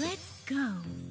Let's go.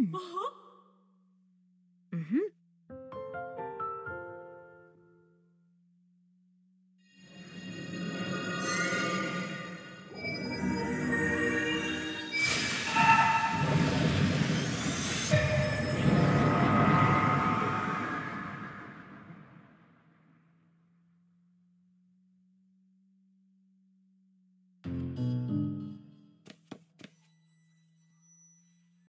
嗯。哼嗯哼。